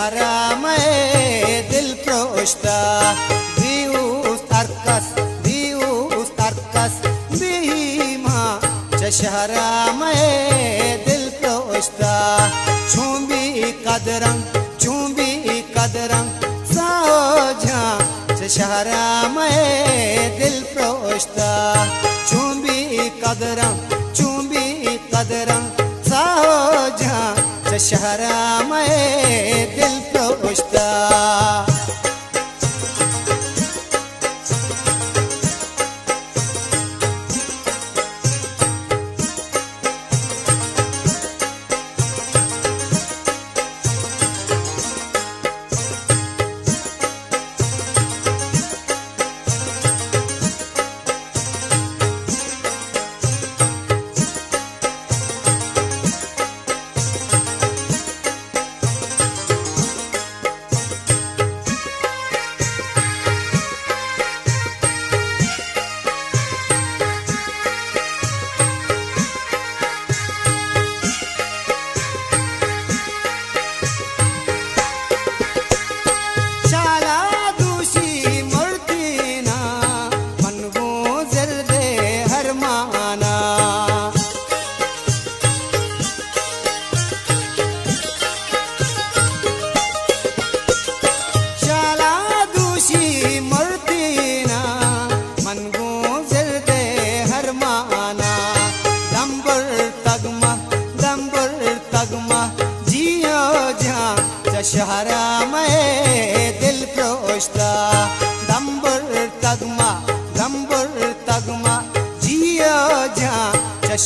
حرام دل پروشتا دیوست ارکس دیوست ارکس بیما چش حرام دل پروشتا چون بی قدرم چون بی قدرم ساجا چش حرام دل پروشتا چون بی قدرم چون بی قدرم दशहरा में दिल प्रभुष्टा तो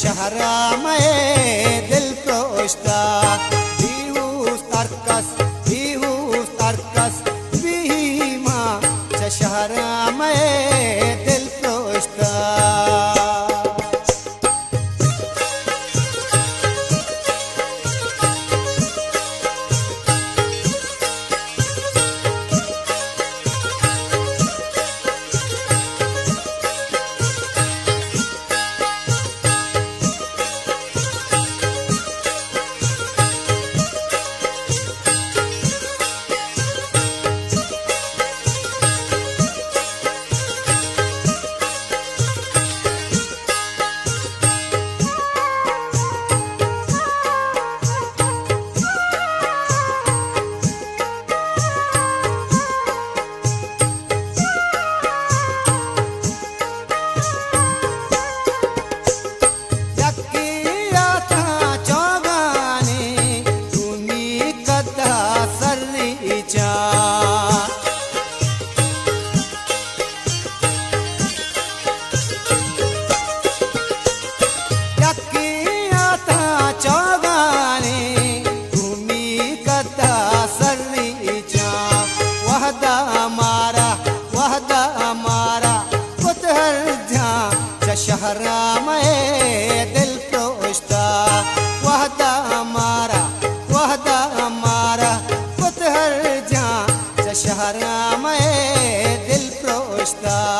शहरा में شهرام دل پروشتا وحدا ہمارا وحدا ہمارا پتہر جان شهرام دل پروشتا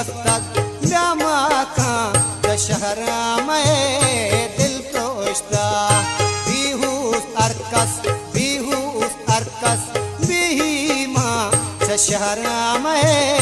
अर्कस जा दशहर में दिलो बिहूस अर्कस बिहूस अर्कस बि मां चशहरा में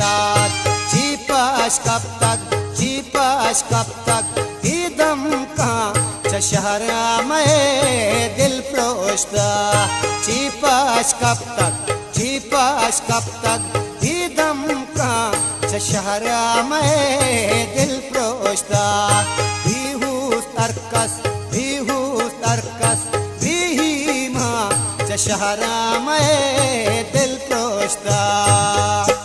दाद पास कब तक पास कब तक दम कहाँ चशहरा मे दिल जी पास कब तक पास कब तक दम कहाँ चशहरा मे दिल प्रोस्ता बीहू तर्कस बीहू तर्कस बीही माँ शहरा में दिल प्रोस्ता